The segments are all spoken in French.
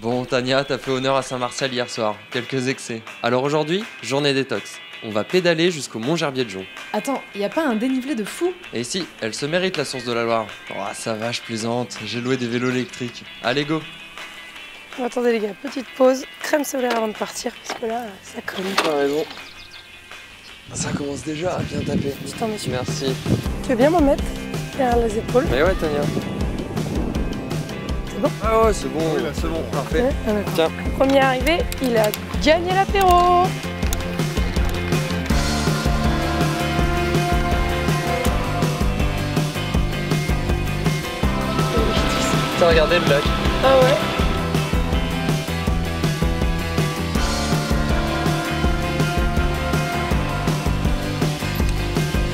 Bon, Tania, t'as fait honneur à Saint-Martial hier soir. Quelques excès. Alors aujourd'hui, journée détox. On va pédaler jusqu'au Mont Gerbier de Jon. Attends, y a pas un dénivelé de fou? Et si, elle se mérite la source de la Loire. Oh, ça va, je plaisante. J'ai loué des vélos électriques. Allez, go Bon, attendez les gars, petite pause, crème solaire avant de partir, parce que là, ça colle. T'as raison. Ça commence déjà à bien taper. Je t'en. Merci. Tu veux bien m'en mettre? Derrière les épaules Mais ouais, Tania. C'est bon Ah ouais, c'est bon. Oui, c'est bon. Parfait. Ouais. Tiens. Premier arrivé, il a gagné l'apéro T'as regardé le lac Ah ouais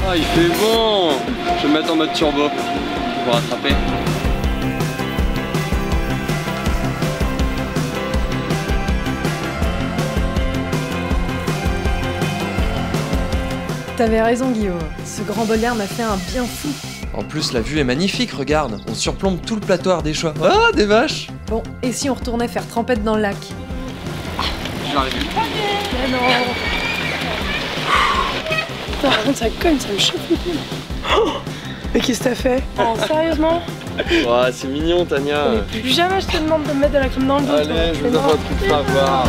Ah, il fait bon Je vais me mettre en mode turbo pour rattraper. T'avais raison, Guillaume. Ce grand bol d'air m'a fait un bien fou. En plus, la vue est magnifique, regarde. On surplombe tout le plateau Ardéchois. Ah, des vaches Bon, et si on retournait faire trempette dans le lac? J'arrive. Mais non Putain, ça cogne, ça me chauffe le cul. Oh Mais qu'est-ce que t'as fait? Oh, sérieusement? Ouais, c'est mignon, Tania. Mais plus jamais je te demande de me mettre de la crème dans le dos. toi. Allez, je Mais vous offre un truc à voir.